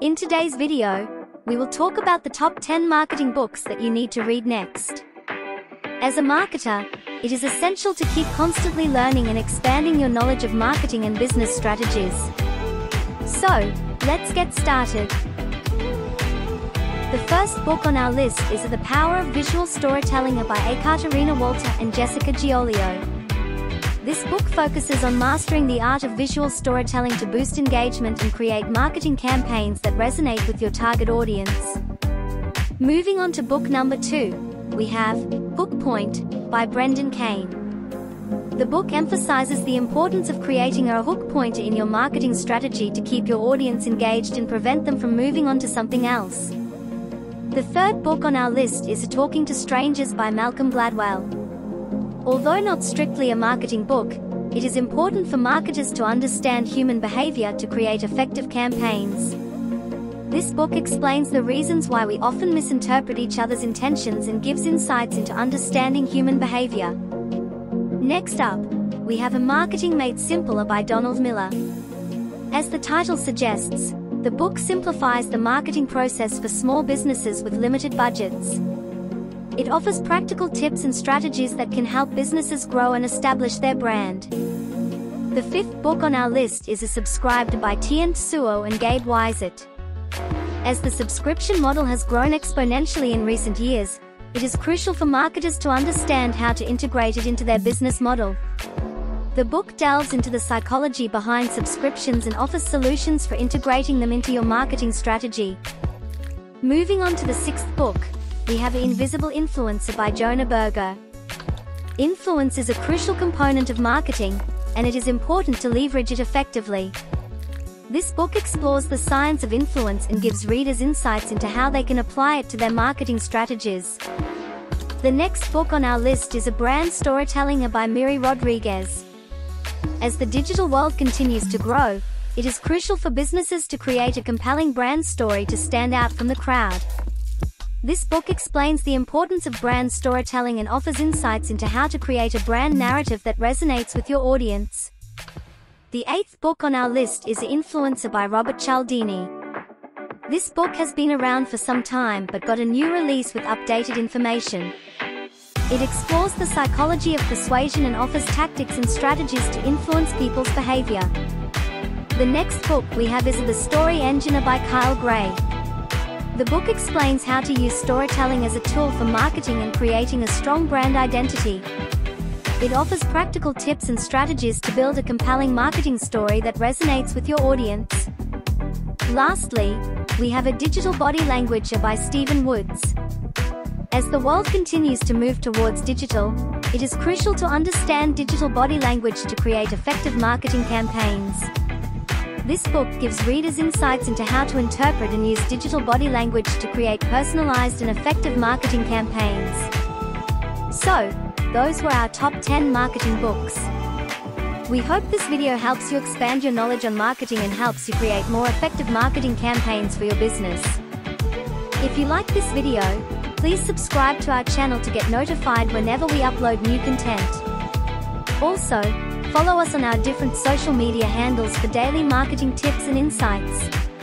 In today's video, we will talk about the top 10 marketing books that you need to read next. As a marketer, it is essential to keep constantly learning and expanding your knowledge of marketing and business strategies. So, let's get started. The first book on our list is The Power of Visual Storytelling by Ekaterina Walter and Jessica Gioglio. This book focuses on mastering the art of visual storytelling to boost engagement and create marketing campaigns that resonate with your target audience. Moving on to book number two, we have Hook Point by Brendan Kane. The book emphasizes the importance of creating a hook point in your marketing strategy to keep your audience engaged and prevent them from moving on to something else. The third book on our list is Talking to Strangers by Malcolm Gladwell. Although not strictly a marketing book, it is important for marketers to understand human behavior to create effective campaigns. This book explains the reasons why we often misinterpret each other's intentions and gives insights into understanding human behavior. Next up, we have A Marketing Made Simpler by Donald Miller. As the title suggests, the book simplifies the marketing process for small businesses with limited budgets. It offers practical tips and strategies that can help businesses grow and establish their brand. The fifth book on our list is a subscribed by Tien Tzuo and Gabe Weisert. As the subscription model has grown exponentially in recent years, it is crucial for marketers to understand how to integrate it into their business model. The book delves into the psychology behind subscriptions and offers solutions for integrating them into your marketing strategy. Moving on to the sixth book, we have Invisible Influencer by Jonah Berger. Influence is a crucial component of marketing, and it is important to leverage it effectively. This book explores the science of influence and gives readers insights into how they can apply it to their marketing strategies. The next book on our list is A Brand Storytelling by Miri Rodriguez. As the digital world continues to grow, it is crucial for businesses to create a compelling brand story to stand out from the crowd. This book explains the importance of brand storytelling and offers insights into how to create a brand narrative that resonates with your audience. The eighth book on our list is Influencer by Robert Cialdini. This book has been around for some time but got a new release with updated information. It explores the psychology of persuasion and offers tactics and strategies to influence people's behavior. The next book we have is The Story Engineer by Kyle Gray. The book explains how to use storytelling as a tool for marketing and creating a strong brand identity. It offers practical tips and strategies to build a compelling marketing story that resonates with your audience. Lastly, we have a digital body language by Steven Woods. As the world continues to move towards digital, it is crucial to understand digital body language to create effective marketing campaigns. This book gives readers insights into how to interpret and use digital body language to create personalized and effective marketing campaigns. So, those were our top 10 marketing books. We hope this video helps you expand your knowledge on marketing and helps you create more effective marketing campaigns for your business. If you like this video, please subscribe to our channel to get notified whenever we upload new content. Also, Follow us on our different social media handles for daily marketing tips and insights.